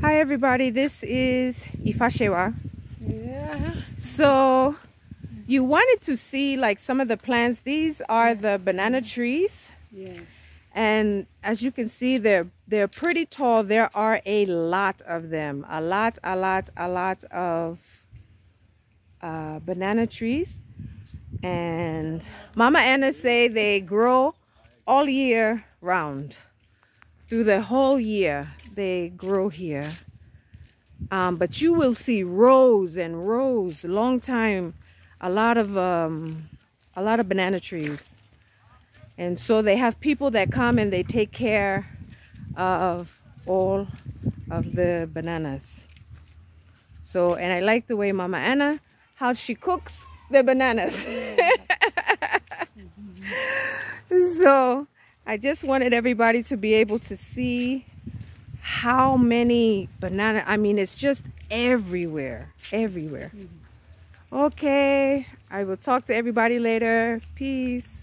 Hi everybody, this is Ifasewa. Yeah. So you wanted to see like some of the plants. These are the banana trees. Yes. And as you can see, they're they're pretty tall. There are a lot of them. A lot, a lot, a lot of uh, banana trees. And Mama Anna say they grow all year round. Through the whole year, they grow here. Um, but you will see rows and rows, long time, a lot of um, a lot of banana trees. And so they have people that come and they take care of all of the bananas. So, and I like the way Mama Anna, how she cooks the bananas. so, I just wanted everybody to be able to see how many banana, I mean, it's just everywhere, everywhere. Mm-hmm. Okay, I will talk to everybody later. Peace.